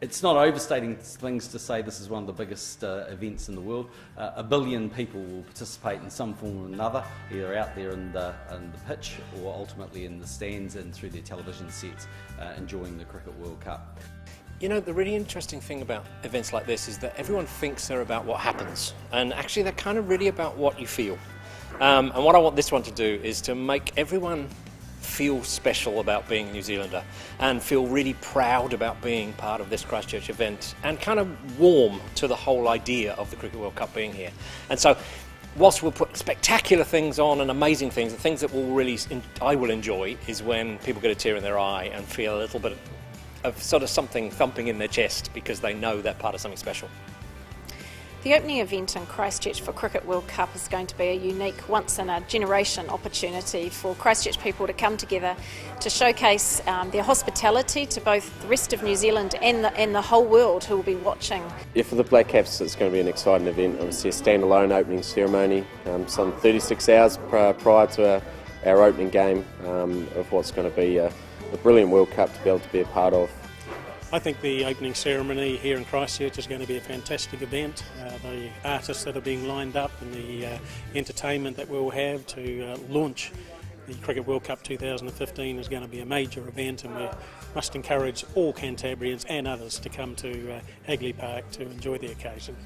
It's not overstating things to say this is one of the biggest uh, events in the world. Uh, a billion people will participate in some form or another, either out there in the, in the pitch or ultimately in the stands and through their television sets, uh, enjoying the Cricket World Cup. You know, the really interesting thing about events like this is that everyone thinks they're about what happens, and actually, they're kind of really about what you feel. Um, and what I want this one to do is to make everyone feel special about being a New Zealander and feel really proud about being part of this Christchurch event and kind of warm to the whole idea of the Cricket World Cup being here. And so whilst we'll put spectacular things on and amazing things, the things that will really I will enjoy is when people get a tear in their eye and feel a little bit of sort of something thumping in their chest because they know they're part of something special. The opening event in Christchurch for Cricket World Cup is going to be a unique, once in a generation opportunity for Christchurch people to come together to showcase um, their hospitality to both the rest of New Zealand and the, and the whole world who will be watching. Yeah, for the Black Caps, it's going to be an exciting event. Obviously, a standalone opening ceremony, um, some 36 hours prior to our, our opening game um, of what's going to be a, a brilliant World Cup to be able to be a part of. I think the opening ceremony here in Christchurch is going to be a fantastic event. Uh, the artists that are being lined up and the uh, entertainment that we'll have to uh, launch the Cricket World Cup 2015 is going to be a major event and we must encourage all Cantabrians and others to come to uh, Hagley Park to enjoy the occasion.